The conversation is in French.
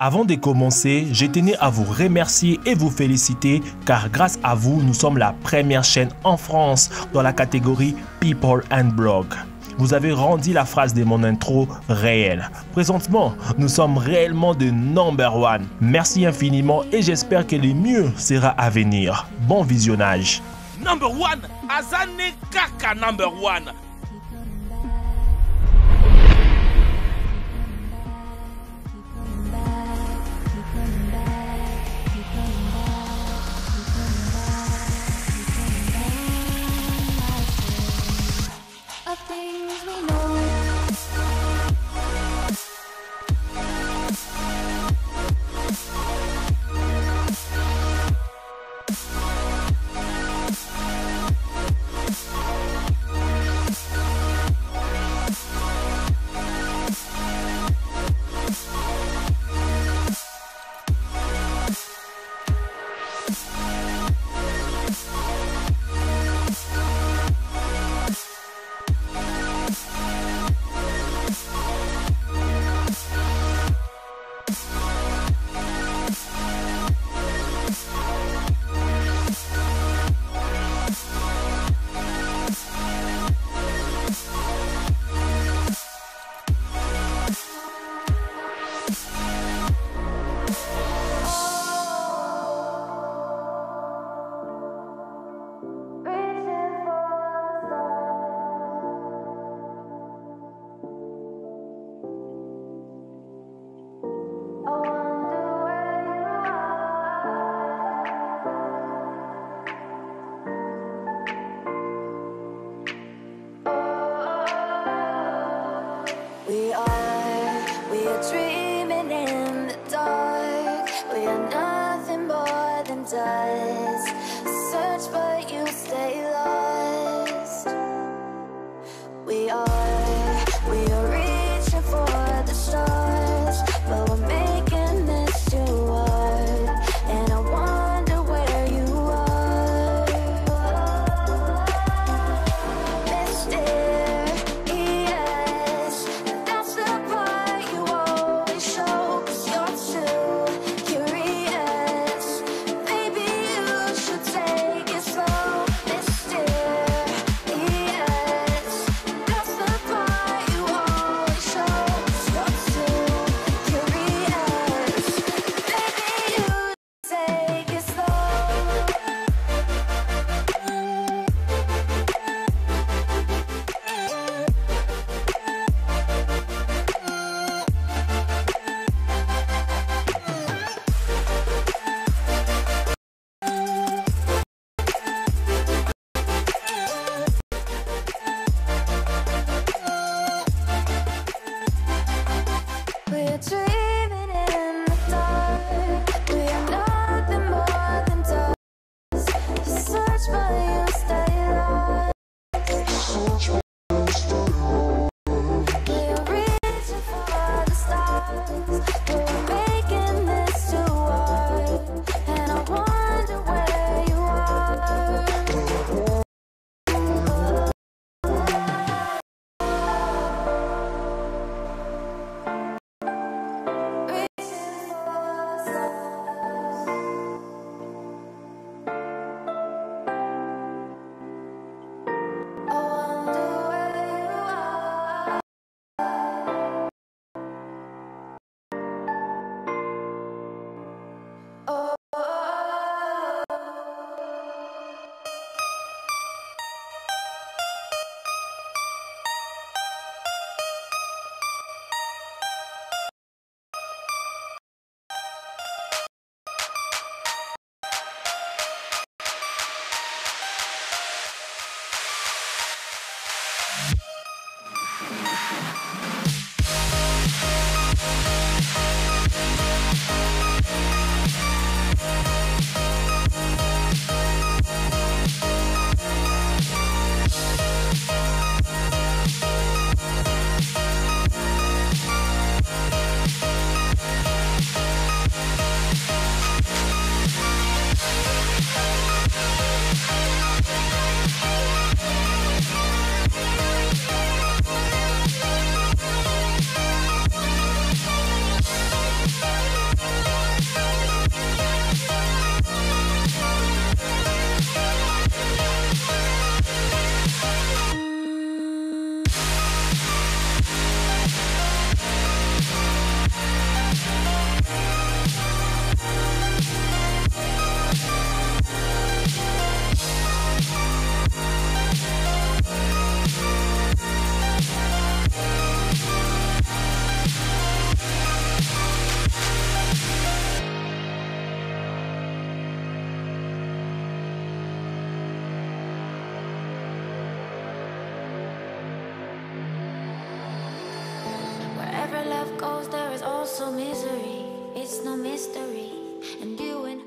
Avant de commencer, je tenais à vous remercier et vous féliciter car grâce à vous, nous sommes la première chaîne en France dans la catégorie People and Blog. Vous avez rendu la phrase de mon intro réelle. Présentement, nous sommes réellement de number one. Merci infiniment et j'espère que le mieux sera à venir. Bon visionnage. Number one, Azane Kaka number one. Love goes, there is also misery. It's no mystery. And you and